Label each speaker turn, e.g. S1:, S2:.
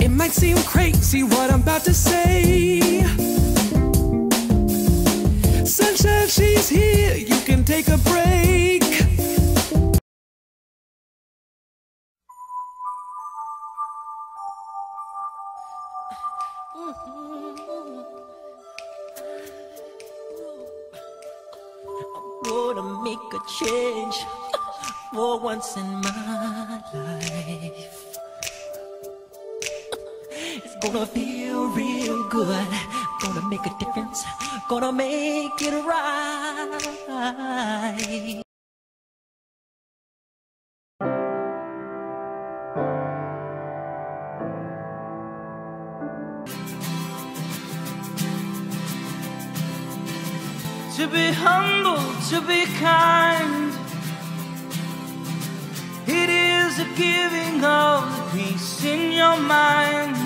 S1: It might seem crazy what I'm about to say. Sunshine, she's here. You can take a break.
S2: I'm gonna make a change for once in my life. It's gonna feel real good. Gonna make a difference. Gonna make it right.
S3: to be humble, to be kind. It is a giving of peace in your mind.